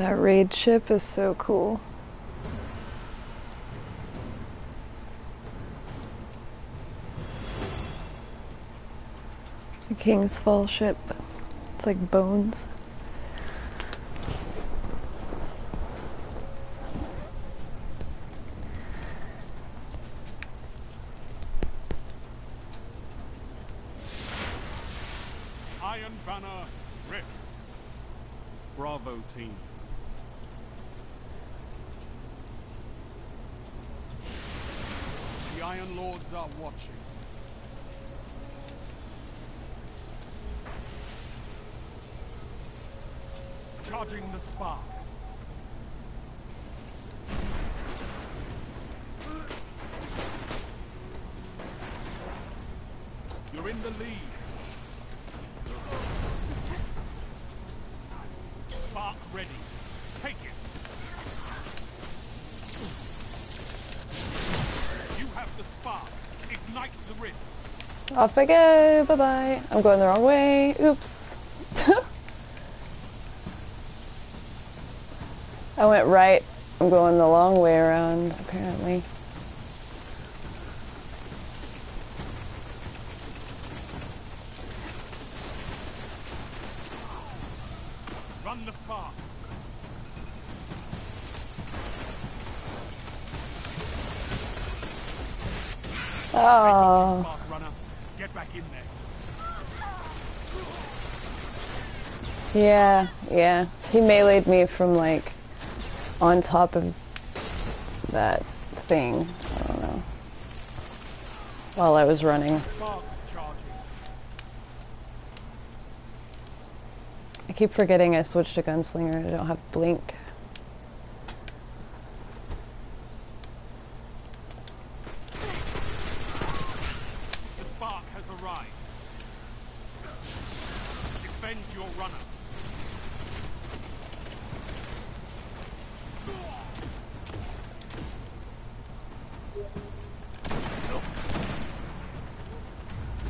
That raid ship is so cool. The King's Fall ship. It's like bones. Iron Banner Rift. Bravo team. The Iron Lords are watching. Charging the spark. You're in the lead. Spark ready. Take it. You have the spark. Ignite the rift. Off I go. Bye bye. I'm going the wrong way. Oops. I went right. I'm going the long way around, apparently. Run the spark. Oh. Get back in there. Yeah, yeah. He meleeed me from like on top of that thing. I don't know. While I was running. I keep forgetting I switched to gunslinger. I don't have blink. The spark has arrived. Defend your runner.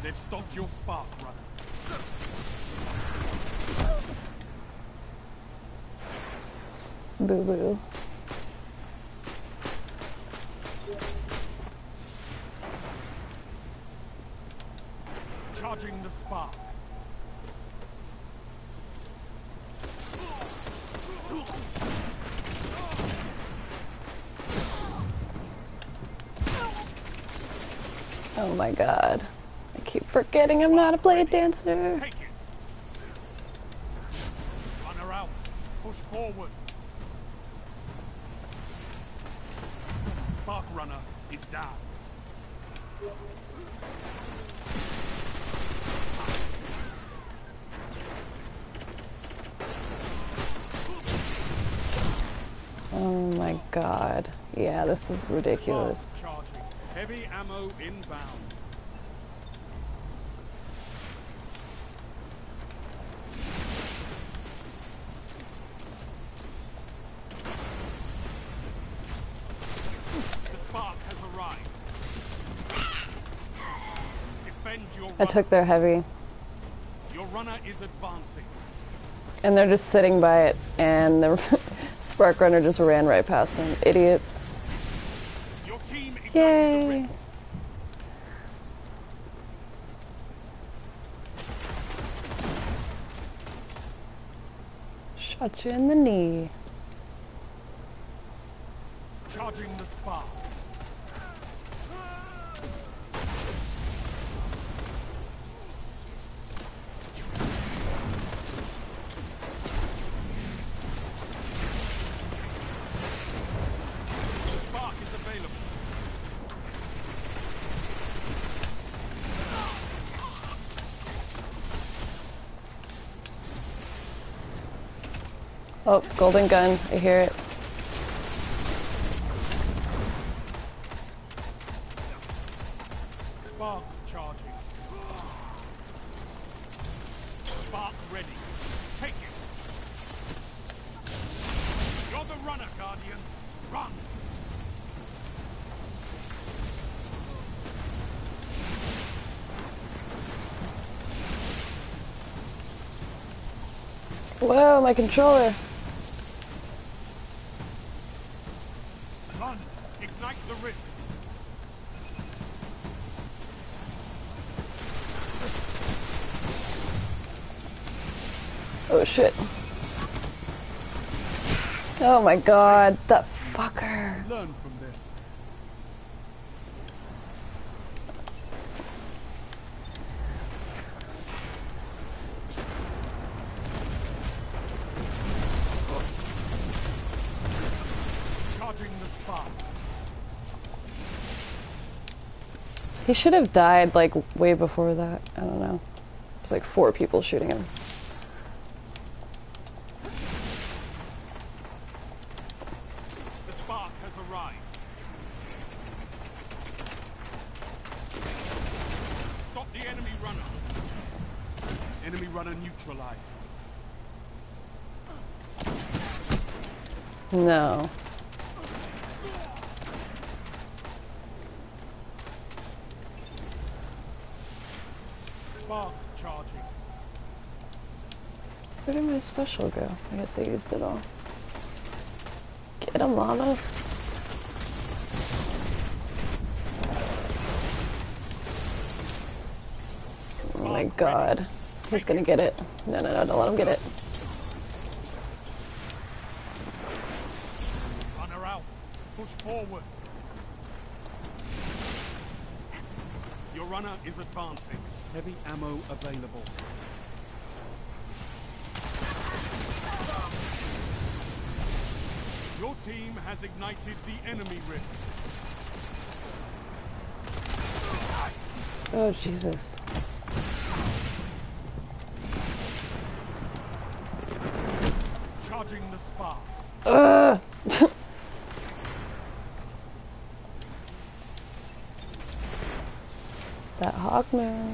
They've stopped your spark runner. Boo boo. Charging the spark. Oh my god. I keep forgetting I'm not a blade dancer. Take it. Runner out. Push forward. Spark runner is down. Oh my god. Yeah, this is ridiculous. Heavy ammo inbound. The spark has arrived. Defend your I took their heavy. Your runner is advancing. And they're just sitting by it, and the spark runner just ran right past them. Idiots. Yay! Shot you in the knee. Charging the spark. Oh, golden gun. I hear it. Spark charging. Spark ready. Take it. You're the runner, Guardian. Run. Whoa, my controller. Oh my god, that fucker. Learn from this. Charging the spark. He should have died like way before that. I don't know. There's like four people shooting him. The spark has arrived. Stop the enemy runner. Enemy runner neutralized. No. Spark charging. Where did my special? I guess I used it all. Get him, Lana. Oh my god. He's gonna get it. No, no, no, don't let him get it. Runner out. Push forward. Your runner is advancing. Heavy ammo available. Your team has ignited the enemy rift. Oh, Jesus. Charging the spark. Ugh! that Hawkmoon.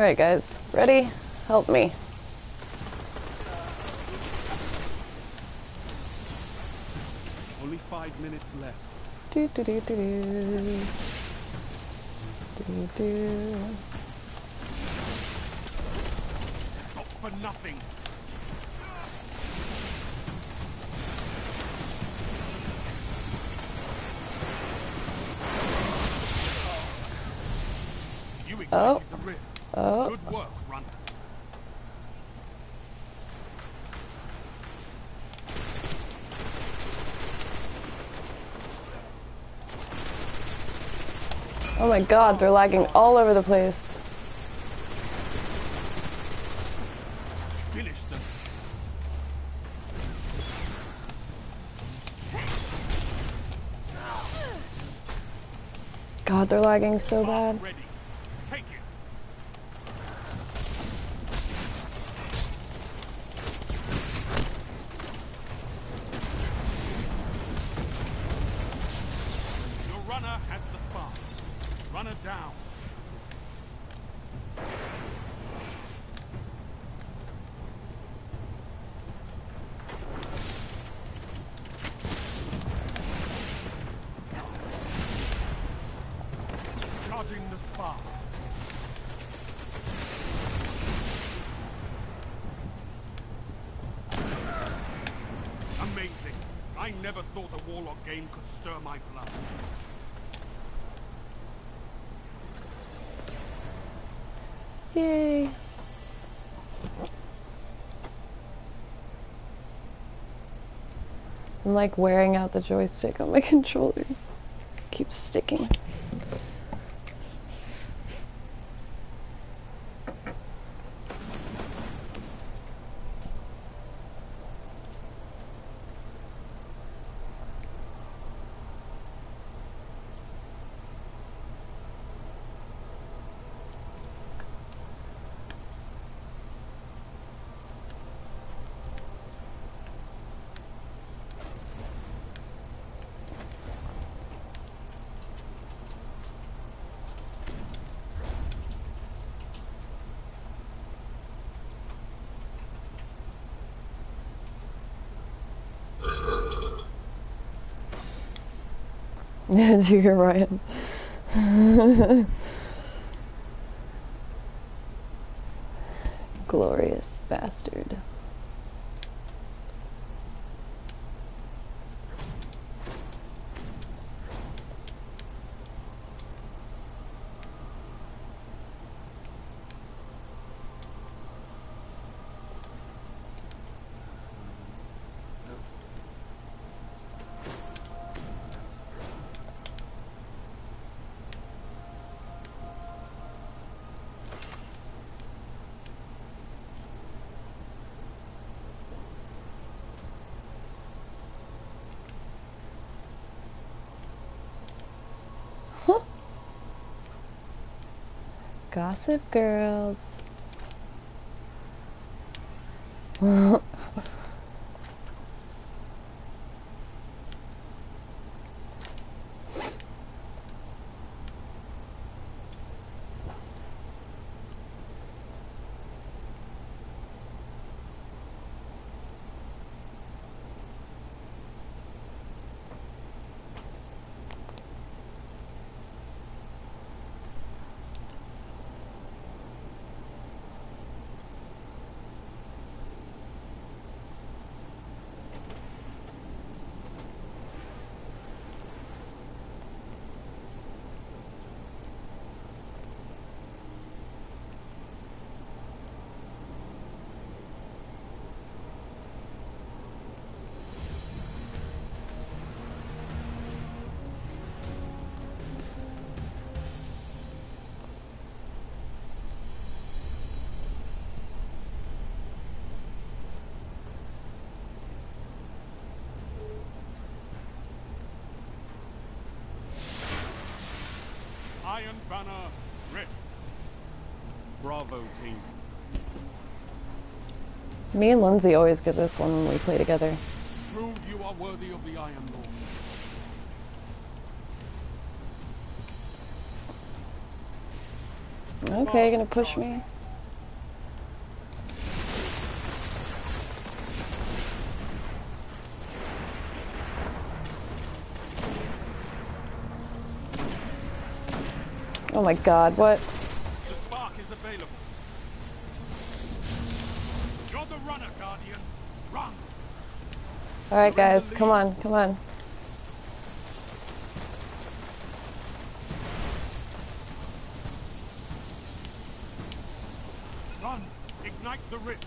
Alright, guys. Ready? Help me. Only five minutes left. Do do do do do. Do do. Stop for nothing. You ignited Oh. the rift. Oh, Good work, runner. oh my god, they're lagging all over the place. God, they're lagging so bad. Runner has the spark. Runner down. Charging the spark. Amazing. I never thought a Warlock game could stir my blood. Yay. I'm like wearing out the joystick on my controller. Keeps sticking. You hear Ryan? Gossip girls. Iron Banner. Bravo team. Me and Lindsay always get this one when we play together. Prove you are worthy of the Iron Lord. Okay, gonna push me. Oh my god, what? The spark is available. You're the runner, Guardian. Run! Alright guys, come on, come on. Run! Ignite the rip!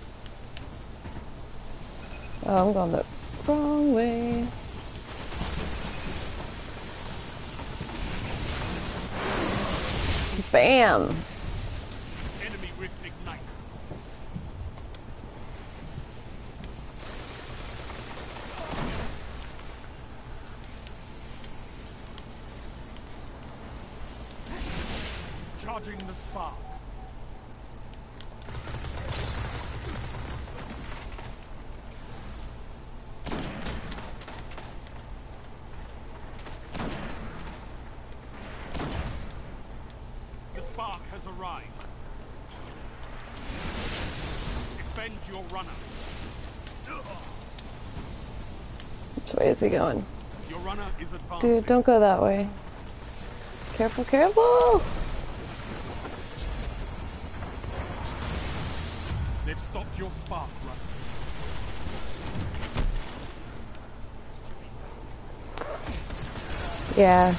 Oh, I'm going the wrong way. Bam! Enemy rift ignite. Charging the spark. The spark has arrived. Defend your runner. Which way is he going? Your runner is advancing. Dude, don't go that way. Careful, careful! They've stopped your spark run. Yeah.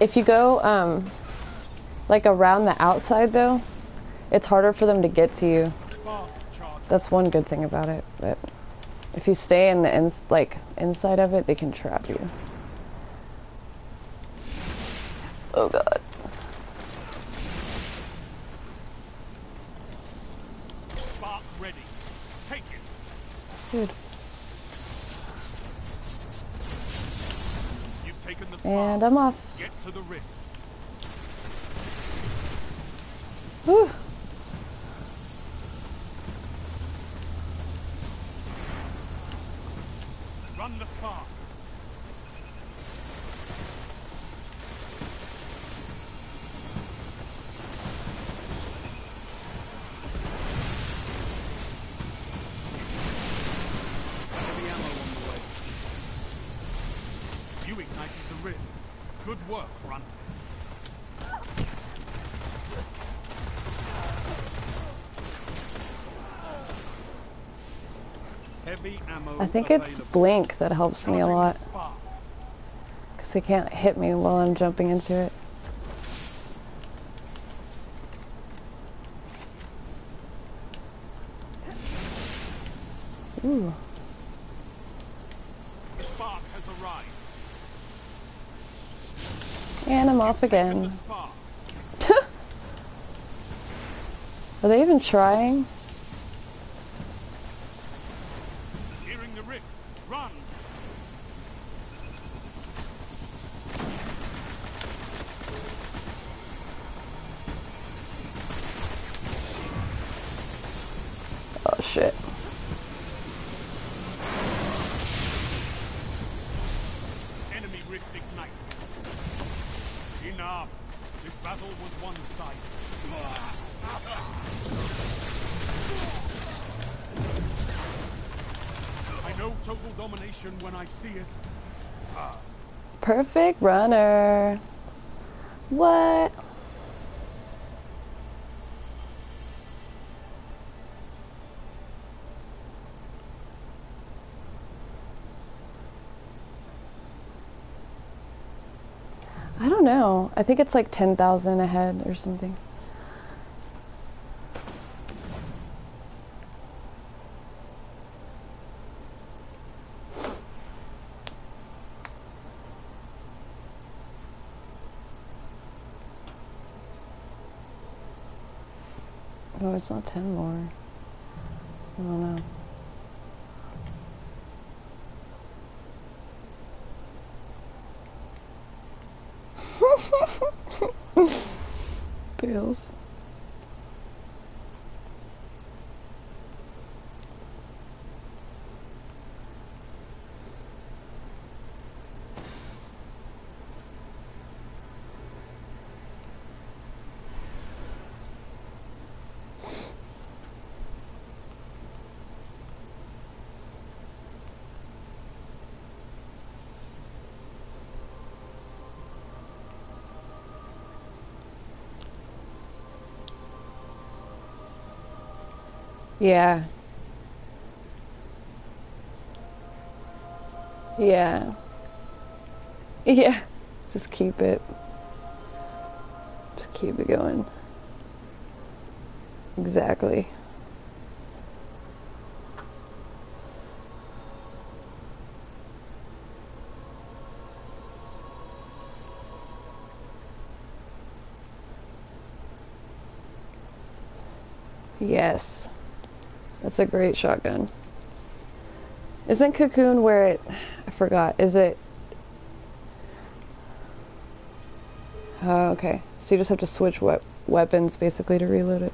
If you go, um, like around the outside though, it's harder for them to get to you. That's one good thing about it. But if you stay in the ins- like inside of it, they can trap you. Oh god. Spark ready. Take it. Dude. You've taken the. And I'm off. Get to the rift. Whew. Run the spark. Heavy ammo on the way. You ignited the rift. Good work, Run. Heavy ammo I think it's blink that helps me a lot. Because they can't hit me while I'm jumping into it. Ooh. And I'm off again. Are they even trying? Runner. What? I don't know. I think it's like 10,000 ahead or something. It's not 10 more. I don't know. Bills. Yeah. Yeah. Yeah. Just keep it. Just keep it going. Exactly. Yes. That's a great shotgun. Isn't Cocoon where it. I forgot. Is it. Oh, okay. So you just have to switch we- weapons basically to reload it.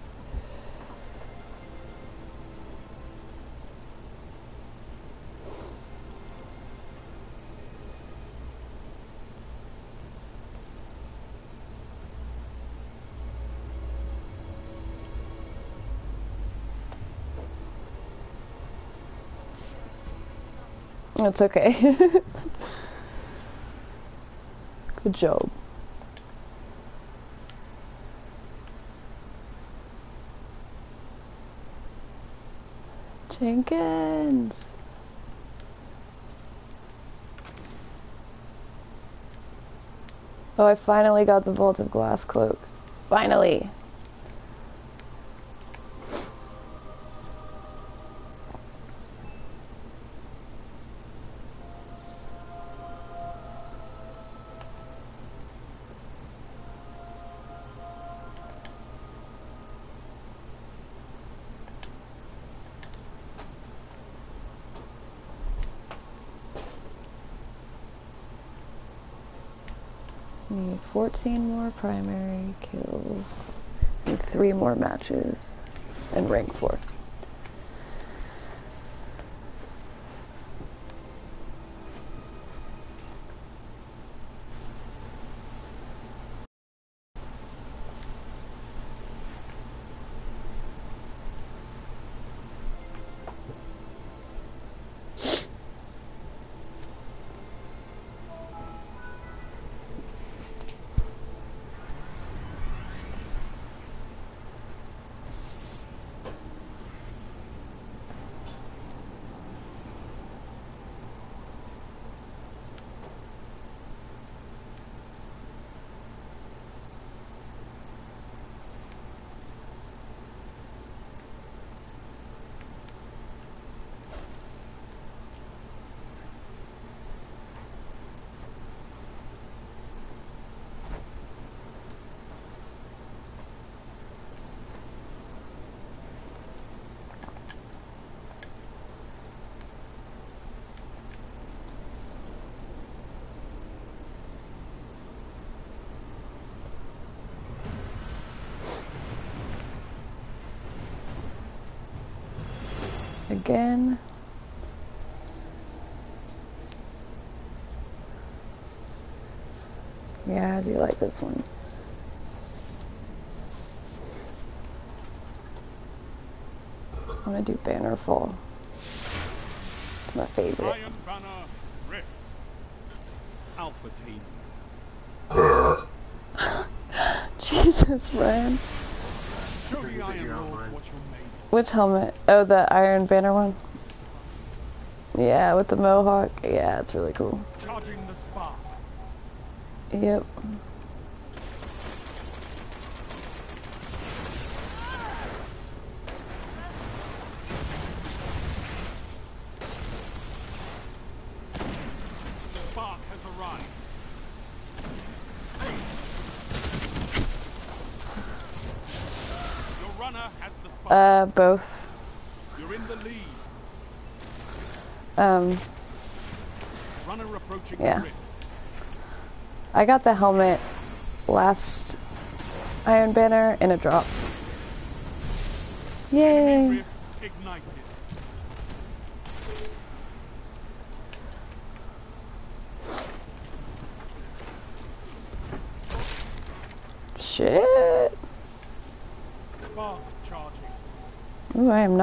It's okay. Good job. Jenkins. Oh, I finally got the Vault of Glass cloak. Finally. More primary kills and three more matches and rank 4. Again. Yeah, I do like this one. I want to do Bannerfall. My favorite. Banner. Alpha Team. Jesus, Ryan. Show the Iron Lords what you're made. Which helmet? Oh, the Iron Banner one? Yeah, with the mohawk. Yeah, it's really cool. Charging the spark. Yep. The spark has arrived. Your runner has the both. You're in the lead. Um, Runner approaching Yeah. I got the helmet last Iron Banner in a drop. Yay! Ignited.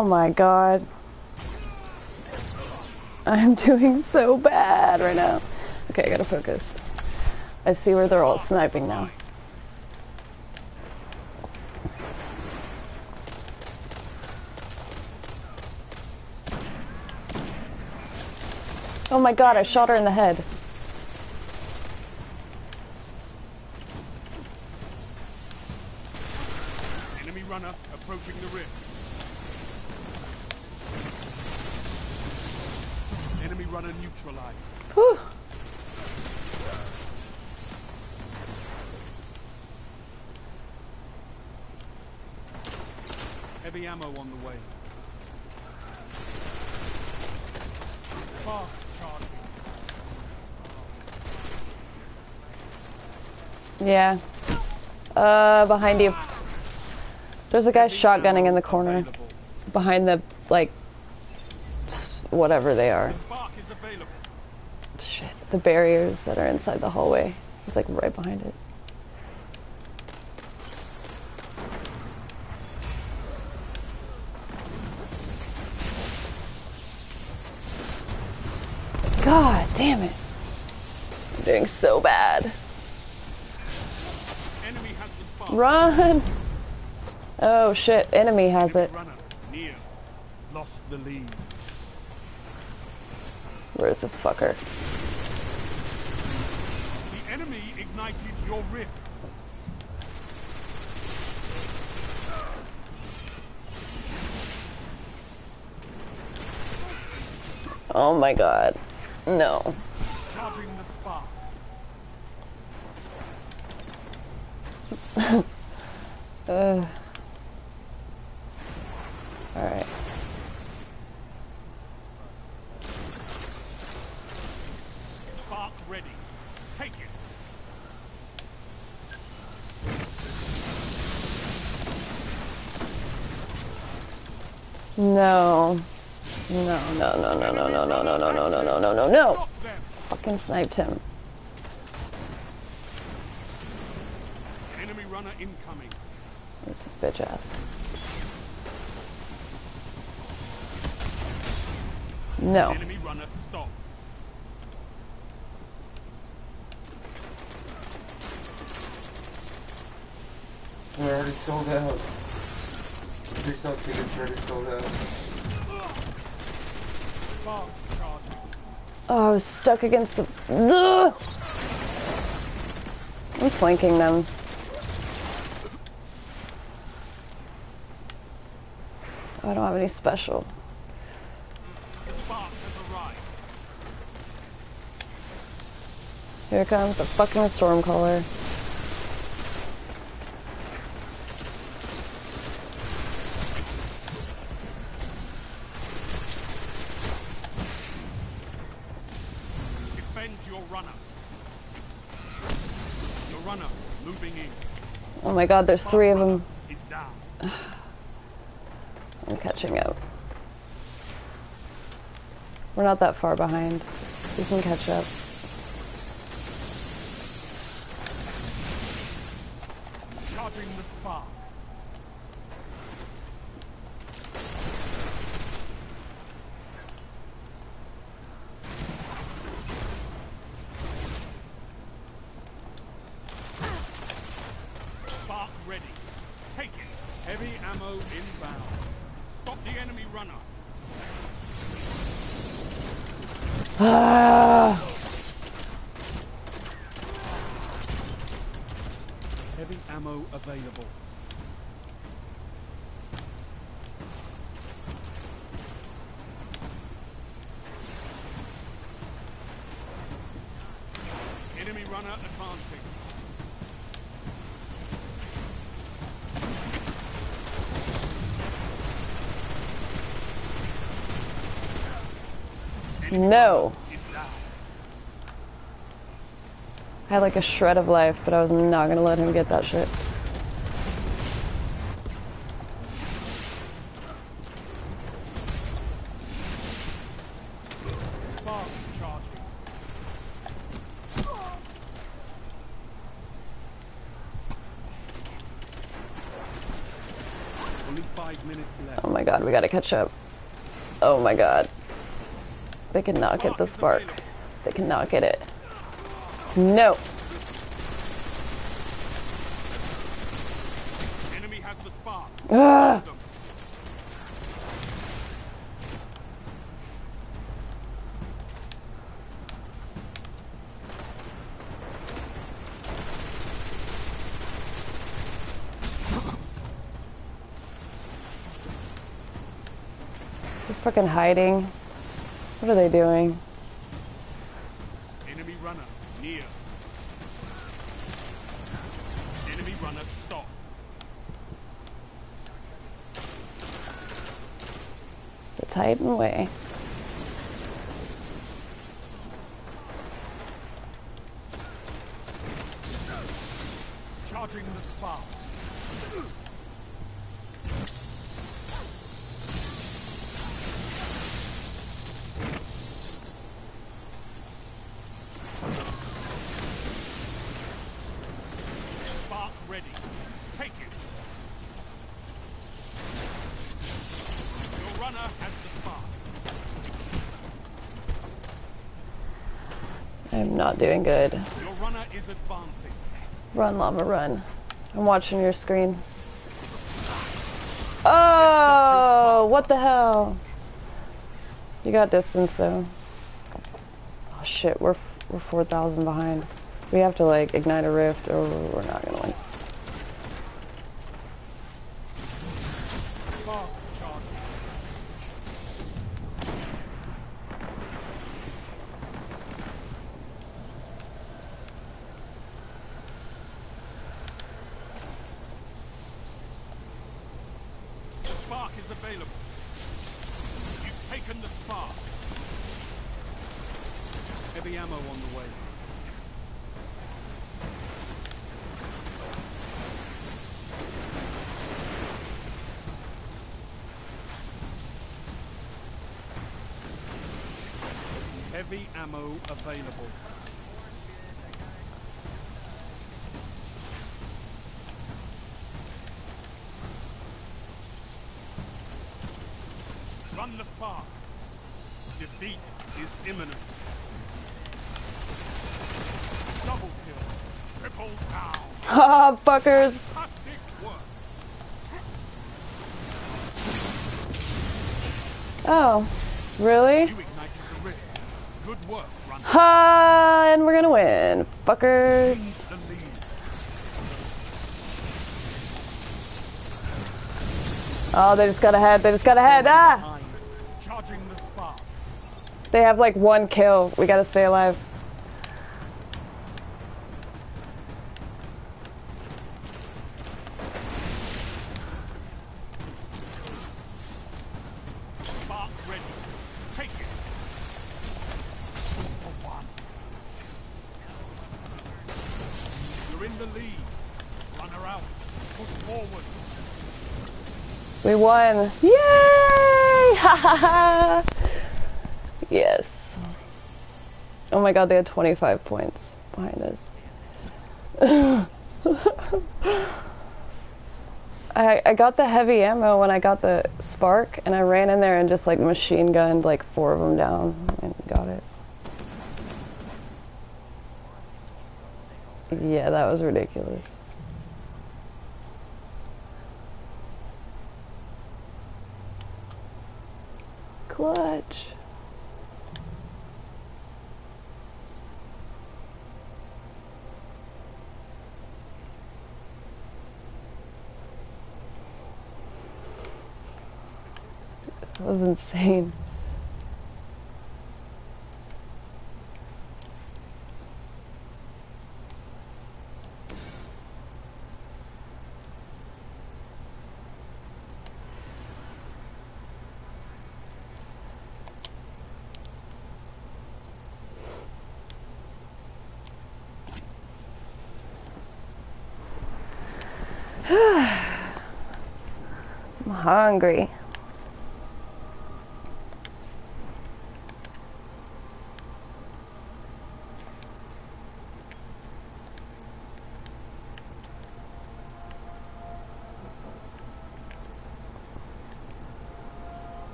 Oh my god. I'm doing so bad right now. Okay, I gotta focus. I see where they're all sniping now. Oh my god, I shot her in the head. Enemy runner approaching the rift. Enemy runner neutralized. Whew. Heavy ammo on the way. Charging. Yeah. Uh, behind you. There's a guy shotgunning in the corner. Behind the, like, whatever they are. The spark is available. Shit. The barriers that are inside the hallway. He's like right behind it. Doing so bad. Enemy has the spark. Run! Oh shit, enemy has it. runner near. Lost the lead. Where is this fucker? The enemy ignited your rift. Oh my god. No. The Alright. Spark ready. Take it. No. No, no, no, no, no, no, no, no, no, no, no, no, no, no, no. Stop them. Fucking sniped him. Incoming. Where's this bitch ass? No. Enemy runner stop. We're already sold out. Pre-sale tickets already sold out. Oh, I was stuck against the. Ugh! I'm flanking them. I don't have any special. Spark has arrived. Here comes the fucking Stormcaller. Defend your runner. Your runner moving in. Oh my god, there's three of them. Is down. I'm catching up. We're not that far behind. We can catch up. Charging the spark. Spark ready. Take it. Heavy ammo inbound. Stop the enemy runner. Ah! Heavy ammo available. Enemy runner advancing. Enemy No. runner is down. I had like a shred of life, but I was not gonna let him get that shit. Spark charging. Only five minutes left. Oh my god, we gotta catch up. Oh my god. They cannot get the spark. They cannot get it. No. Enemy has the spark. Ah! Them. They're fucking hiding. What are they doing? Near. Enemy runner stop. It's hiding away. Charging the spark. Spark ready. Take it. Your runner has the spark. I'm not doing good. Your runner is advancing. Run, llama, run. I'm watching your screen. Oh, what the hell? You got distance though. Oh shit, we're we're 4,000 behind. We have to like ignite a rift or we're not gonna win. Spark charging. The spark is available. You've taken the spark. Heavy ammo on the way. Heavy ammo available. Run the spark. Defeat is imminent. Double kill. Triple down. Ha, ah, fuckers. Fantastic work. Oh, really? You ignited the rift. Good work, Runner. Ha, and we're gonna win. Fuckers. Gained the lead. Oh, they just got ahead. They just got ahead. Ah! Behind. Charging the spark. They have like one kill. We gotta stay alive. Won. Yay! Yes. Oh my god, they had 25 points behind us. I, I got the heavy ammo when I got the spark, and I ran in there and just like machine gunned like four of them down and got it. Yeah, that was ridiculous. Clutch. That was insane. I'm hungry.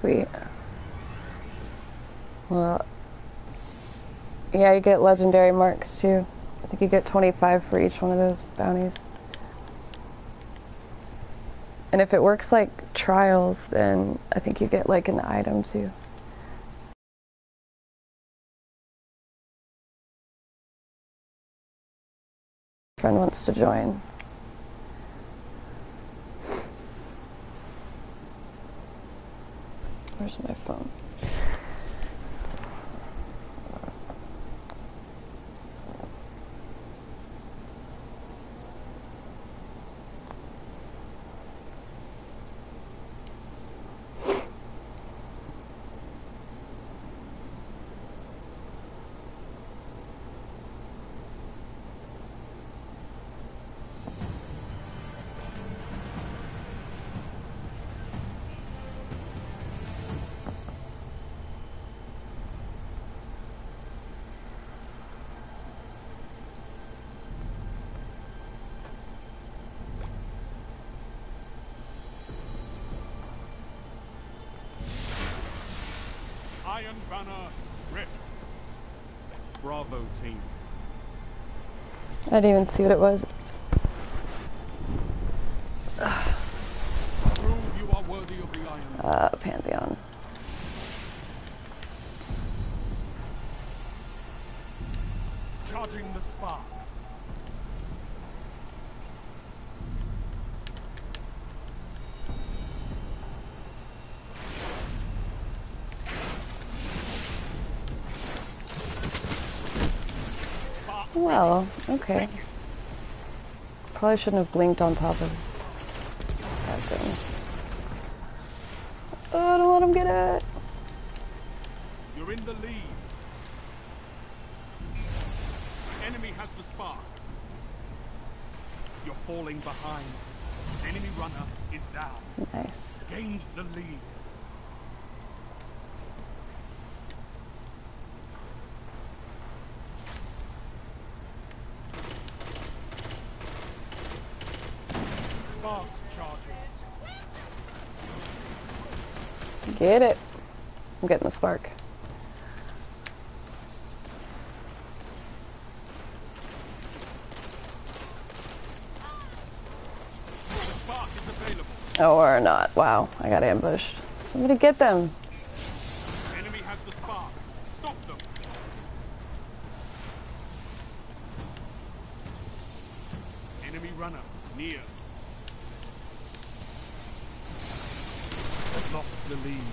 Sweet. Well, yeah, you get legendary marks too. I think you get 25 for each one of those bounties. And if it works like trials, then I think you get like an item too. Friend wants to join. Where's my phone? Iron Banner Rift. Bravo team. I didn't even see what it was. Prove you are worthy of the Iron Banner. Uh, Pantheon. Charging the spark. Well, okay. Probably shouldn't have blinked on top of that thing. Oh, don't let him get it. You're in the lead. Enemy has the spark. You're falling behind. Enemy runner is down. Nice. Gained the lead. Spark charging. Get it. I'm getting the spark. Oh, or not. Wow, I got ambushed. Somebody get them. Enemy has the spark. Stop them. Enemy runner near. Lost the lead.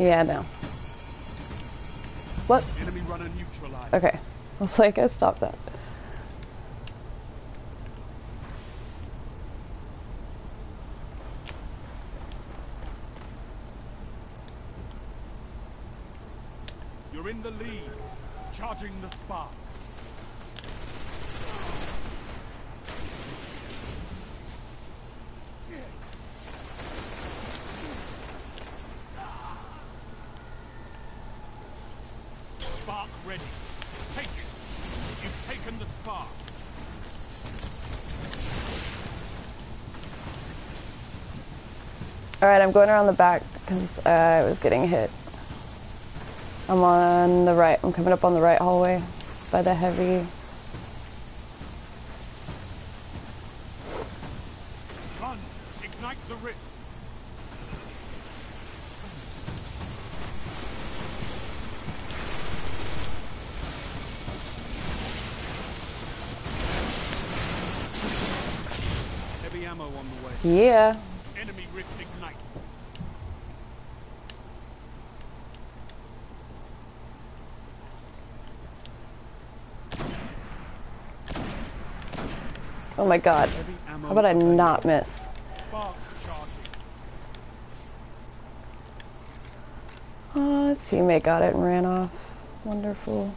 Yeah, no. What? Enemy runner neutralized. Okay. I was like, I stopped that. You're in the lead. Charging the. Spark ready. Take it. You've taken the spark. Alright, I'm going around the back because uh, I was getting hit. I'm on the right. I'm coming up on the right hallway by the heavy. Run. Ignite the rift. Heavy ammo on the way. Yeah. Enemy rift ignite. Oh my god. How about I not miss? Oh, his teammate got it and ran off. Wonderful.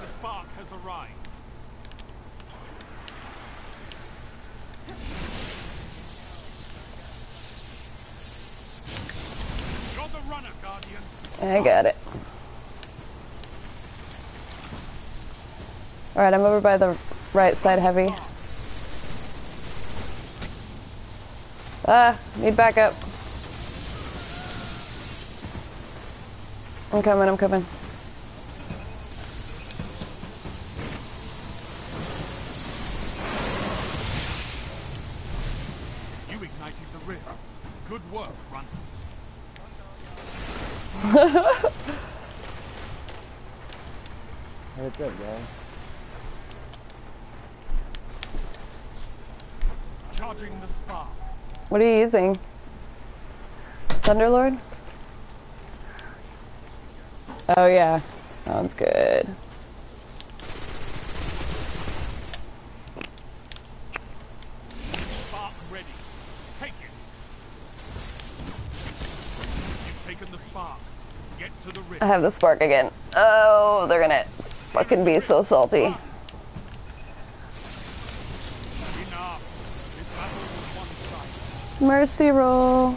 The spark has arrived. You're the runner, Guardian. I got it. Alright, I'm over by the right side heavy. Ah, need backup. I'm coming, I'm coming. You ignited the rift. Good work, runner. What's up, guys? Charging the spark. What are you using? Thunderlord? Oh yeah, sounds good. Spark ready. Take it. You've taken the spark. Get to the rift. I have the spark again. Oh, they're gonna fucking be so salty. Enough. This battle was one-sided. Mercy roll.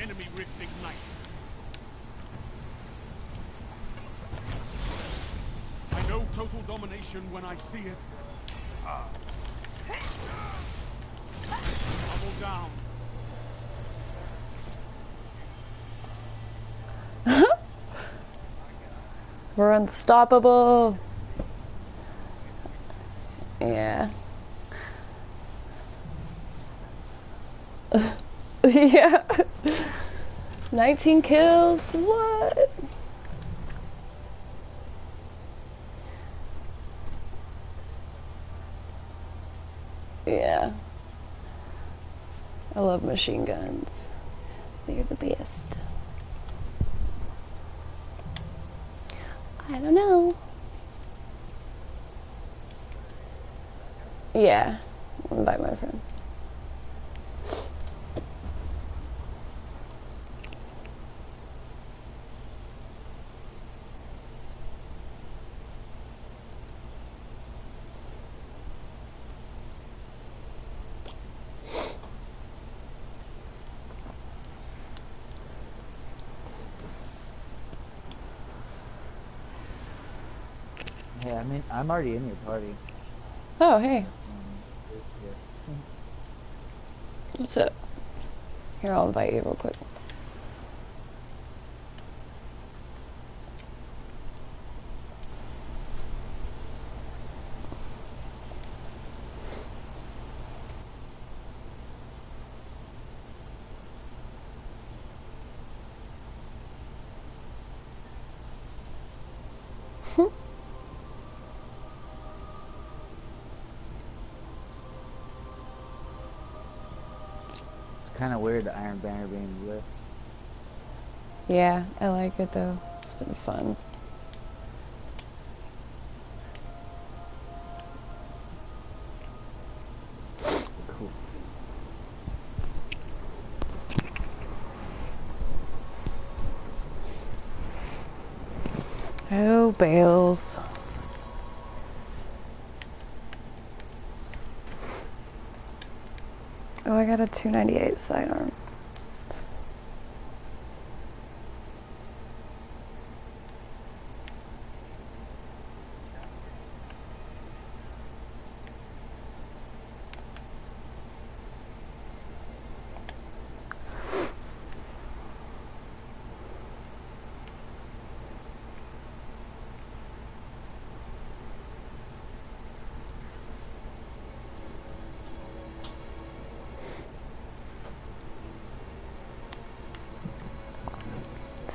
Enemy rift ignite. I know total domination when I see it. Ah. Double down. We're unstoppable. Yeah. yeah. 19 kills. What? Yeah. I love machine guns. They're the best. I don't know. Yeah, I'll invite my friend. Hey, I'm in, I'm already in your party. Oh, hey. Um. What's up? Here, I'll invite you real quick. It's kind of weird the Iron Banner being lit. Yeah, I like it though. It's been fun. Cool. Oh, Bales. Oh, I got a 298 sidearm.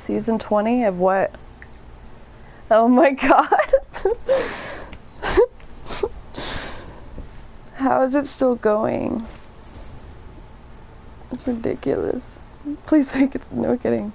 Season 20 of what? Oh my god. How is it still going? It's ridiculous. Please make it. No kidding.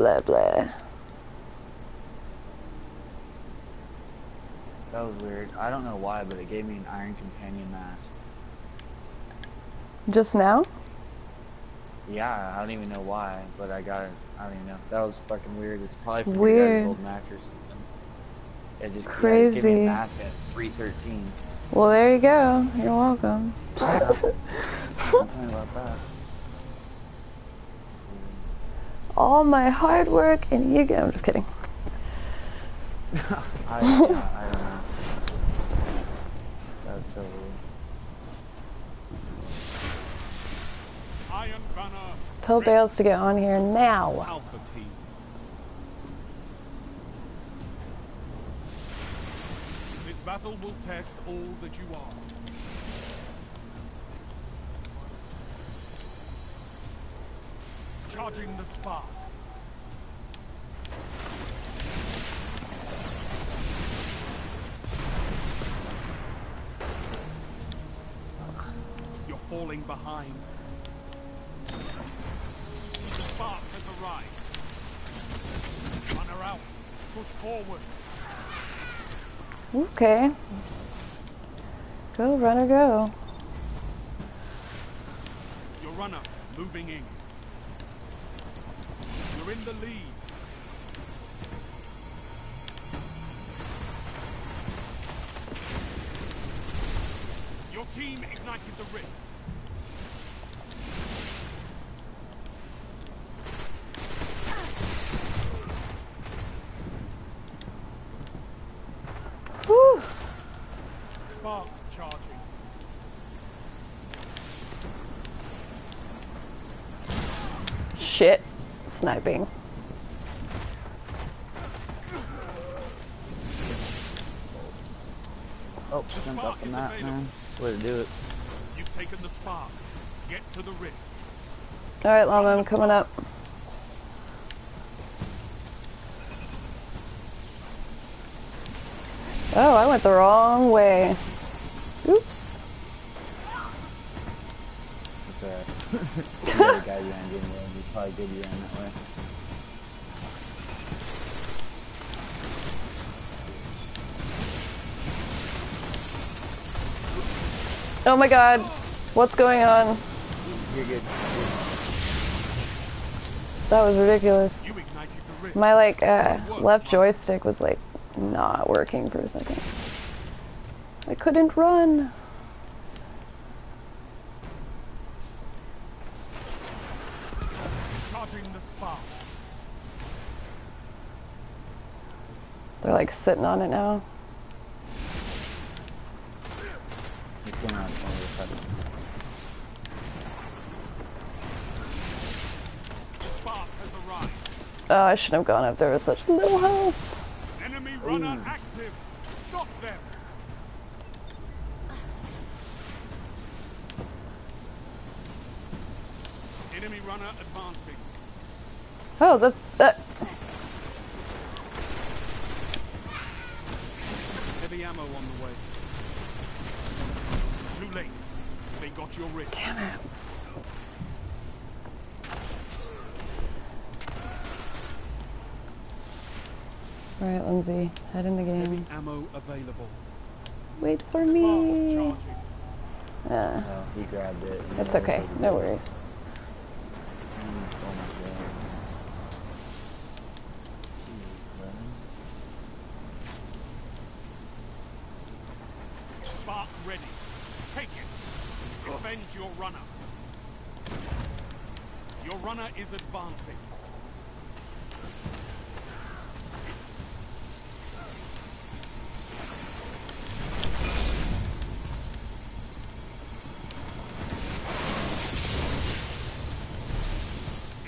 Blah blah. That was weird. I don't know why, but it gave me an Iron Companion mask. Just now? Yeah, I don't even know why, but I got it. I don't even know. That was fucking weird. It's probably from your guys' Weird. old Mac or something. It just, yeah, just gave me Crazy. a mask at 313. Well, there you go. You're welcome. Something about that. All my hard work and you get. I'm just kidding. I, yeah, I don't know. That was so weird. Iron Banner. Tell Bales to get on here now. Alpha Team. This battle will test all that you are. Charging the spark. You're falling behind. The spark has arrived. Runner out. Push forward. Okay. Go, runner, go. Your runner moving in. You're in the lead. Your team ignited the rift. Whew. Spark charging. Shit. Sniping. Oh, jump off the map, man. That's the way to do it. You've taken the spark. Get to the rift. Alright, Llama, I'm coming up. Oh, I went the wrong way. Oops. It's alright. the guy behind you anyway. He's probably good you ran that way. Oh my god. What's going on? You're good. That was ridiculous. You ignited the rift. My like uh, left joystick was like not working for a second. I couldn't run. Charging the spark. They're like sitting on it now. Oh, I shouldn't have gone up there with such little health. Enemy runner hmm. active. Stop them. Enemy runner advancing. Oh, that that. Heavy ammo on the way. Too late. They got your rift. Damn it. All right, Lindsay, head in the game. ammo available. Wait for me. charging. Uh, Oh, he grabbed it. it's okay. No worries. My god. Spark ready. Take it. Defend your runner. Your runner is advancing.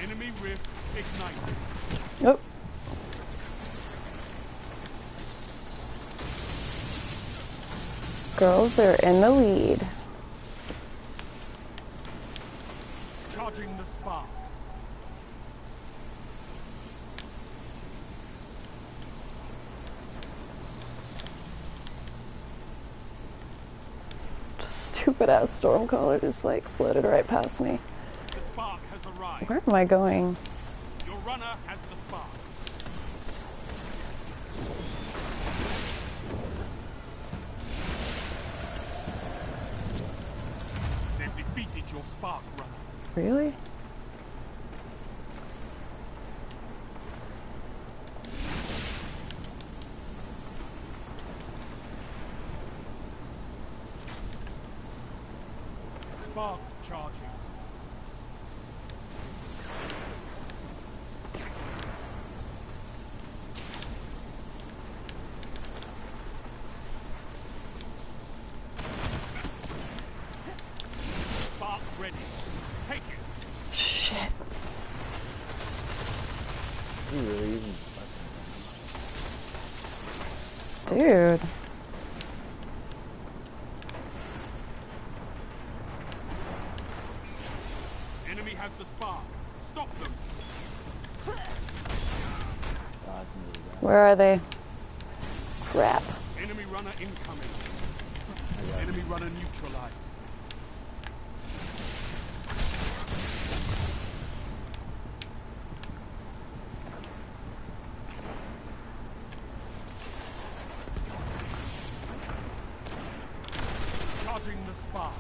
Enemy rift ignited. Nope. Girls are in the lead. Charging the spark. Stupid ass Stormcaller just like floated right past me. The spark has arrived. Where am I going? Your runner has the spark. Defeated your spark runner. Really? Spark charging. Spark ready. Take it. Shit. He really even fucking. Dude. Enemy has the spark. Stop them. God, me, that. Where are they? Crap. Enemy runner incoming. Enemy runner neutralized. Charging the spark.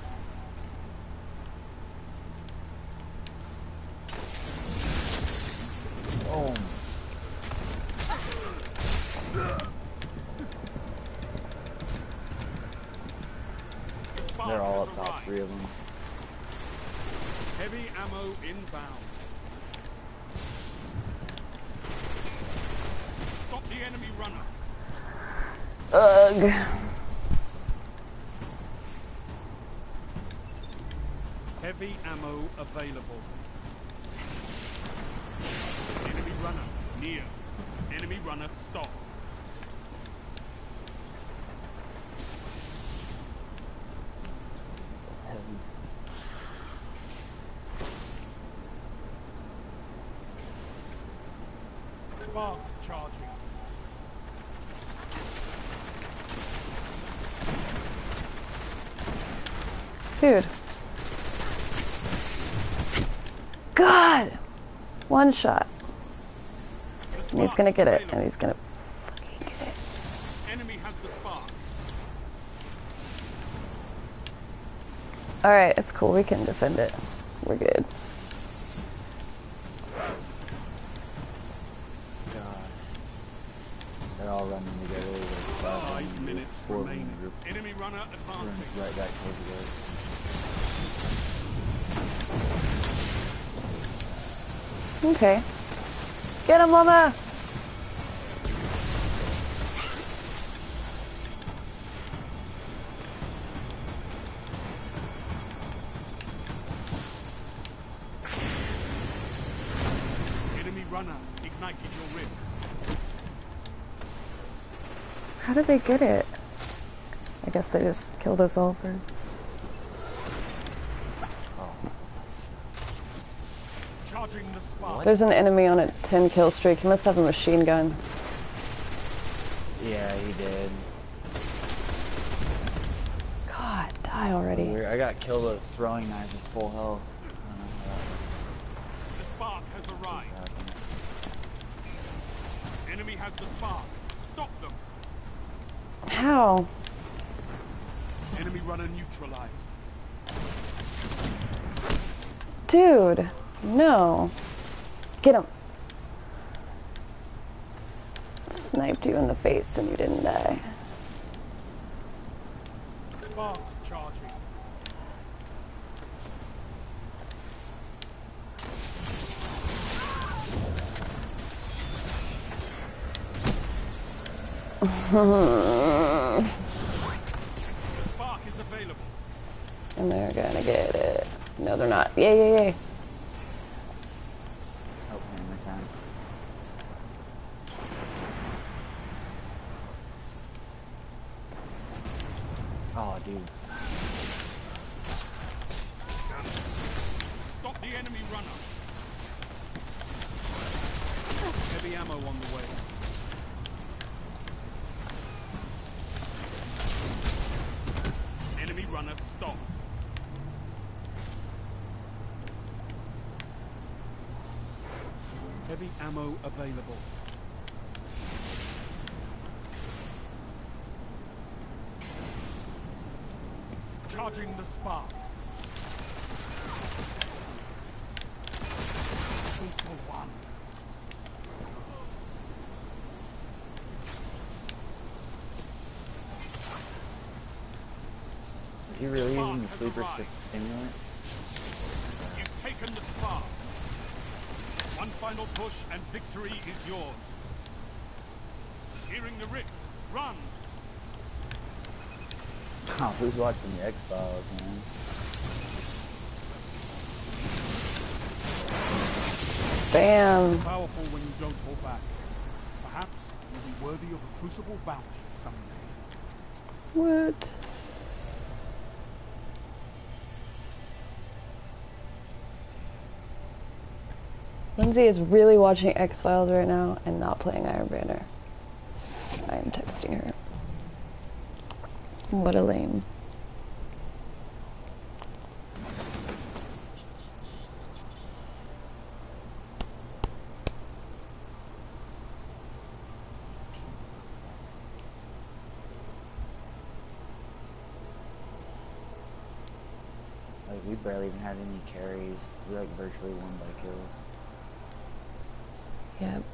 Oh, The spark they're all has up top, arrived. three of them. Heavy ammo inbound. Stop the enemy runner. Ugh. Heavy ammo available. Enemy runner near. Enemy runner stop. Heavy. Spark charging. Dude. God! One shot. And he's gonna get it. And he's gonna fucking get it. Enemy has the spark. Alright, it's cool. We can defend it. We're good. Okay. Get him, Llama! Enemy runner ignited your. How did they get it? I guess they just killed us all first. Charging the spark. There's an enemy on a 10 kill streak. He must have a machine gun. Yeah, he did. God, die already. Weird. I got killed with a throwing knife at full health. I don't know The spark has arrived. Enemy has the spark. Stop them. How? Enemy runner neutralized. Dude, no. Get him. Sniped you in the face and you didn't die. Spark charging. The spark is available. And they're gonna get it. No, they're not. Yay, yay, yay. Oh, hammer time. Oh, dude. Stop the enemy runner. Heavy ammo on the way. Enemy runner stop. Heavy ammo available. Charging the spark. Two for one. Is he really Spark using the has sleeper arrived. Simulant? You've taken the spark. One final push and victory is yours. Hearing the rift. Run. Oh, who's watching the X-Files, man? Bam. Powerful when you don't hold back. Perhaps you'll be worthy of a crucible bounty someday. What? Lindsay is really watching X Files right now and not playing Iron Banner. I am texting her. What a lame. Like, we barely even had any carries. We, like, virtually won by kills. Yep.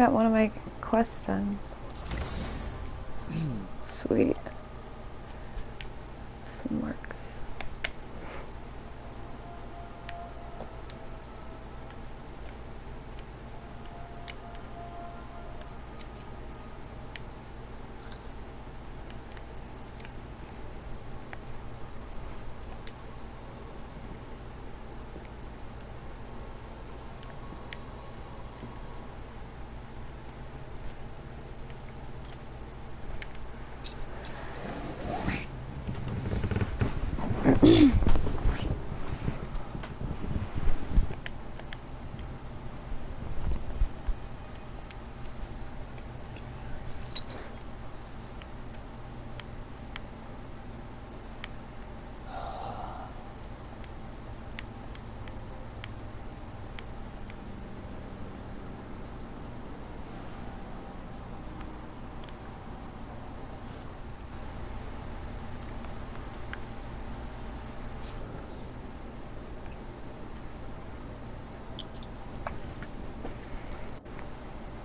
Got one of my quests done.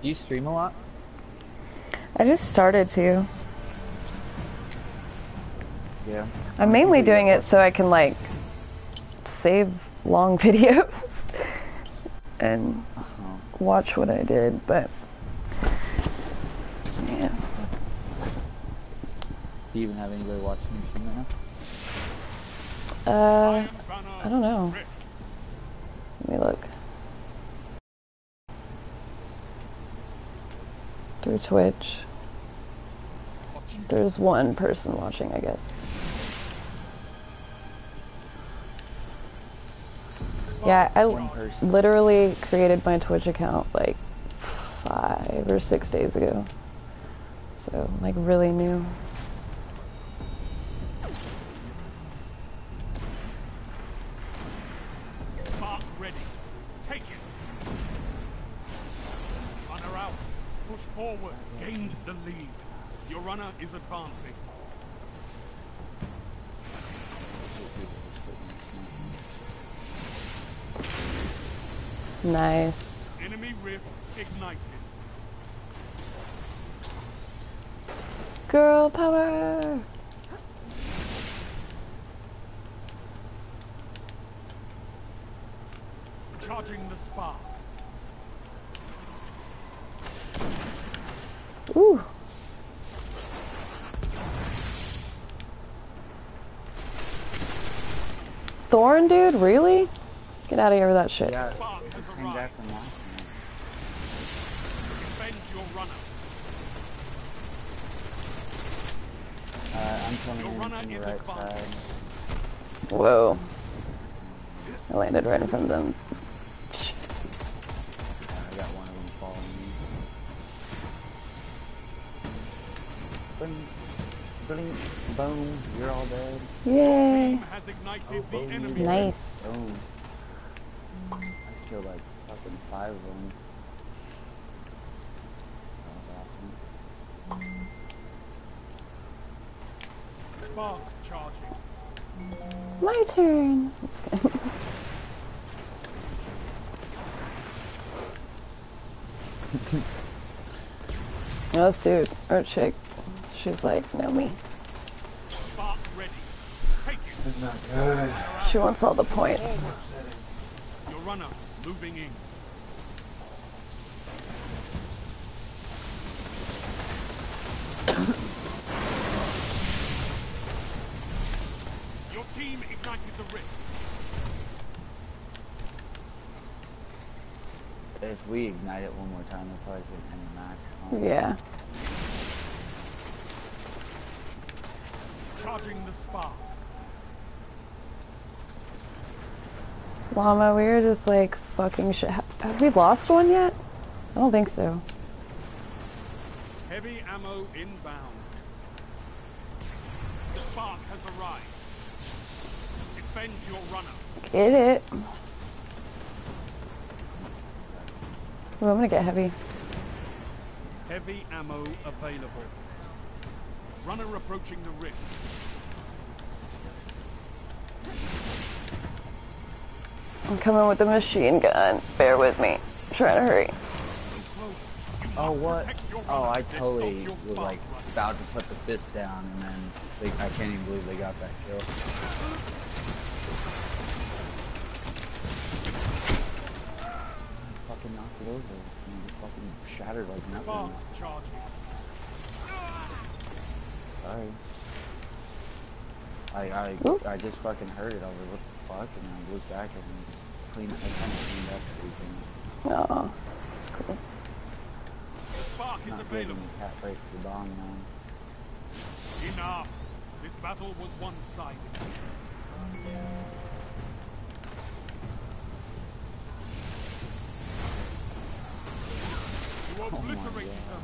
Do you stream a lot? I just started to. Yeah. I'm mainly doing it so I can like save long videos and Uh-huh. watch what I did, but yeah. Do you even have anybody watching your stream right now? Uh, I don't know. Rift. Let me look. Through Twitch. There's one person watching, I guess. Yeah, I literally created my Twitch account like five or six days ago. So, like, really new. Nice. Enemy rift ignited. Girl power! Charging the spark. Ooh. Thorn, dude? Really? Get out of here with that shit. Yeah, Spark it's the has same guy arrived. from last night. Defend your runner. Uh, I'm coming in runner from the right side. Whoa. I landed right in front of them. I got one of them following me. Bling, bling, boom, you're all dead. Yay. Team has ignited the boom, enemy. you're dead. Nice. Boom. I killed like fucking five of them. That was awesome. Spark charging. My turn. I'm just kidding. No, this dude, or oh, chick, she's like, no me. Spark ready. Take it. Not good. She wants all the points. Your runner moving in. Your team ignited the rift. If we ignite it one more time, we'll probably get end the match. huh? Yeah. Charging the spark. Llama, we were just like fucking shit. Have we lost one yet? I don't think so. Heavy ammo inbound. The spark has arrived. Defend your runner. Get it. Ooh, I'm gonna get heavy. Heavy ammo available. Runner approaching the rift. I'm coming with the machine gun. Bear with me. I'm trying to hurry. Oh, what? Oh. I totally was like about to put the fist down, and then they, I can't even believe they got that kill. Fucking knocked it over. And it fucking shattered like nothing. charging. Sorry. I I Oop. I just fucking heard it. I was like, what the fuck? And I looked back and cleaned. I kind of cleaned up everything. Oh, that's cool. The spark is Not good when available. cat breaks the bong now. Enough. This battle was one-sided. You oh obliterated them.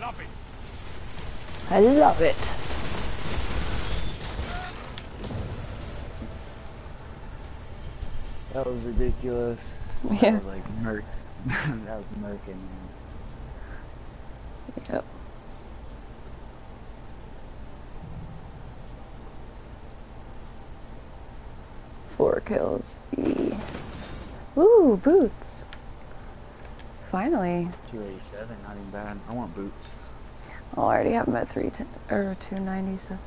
Love it. I love it. That was ridiculous. Yeah. That was like murk. that was murking. Yep. Four kills. E. Ooh, boots. Finally. 287, not even bad. I want boots. Oh, I already have them at 310 or 297.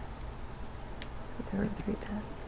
They were 310.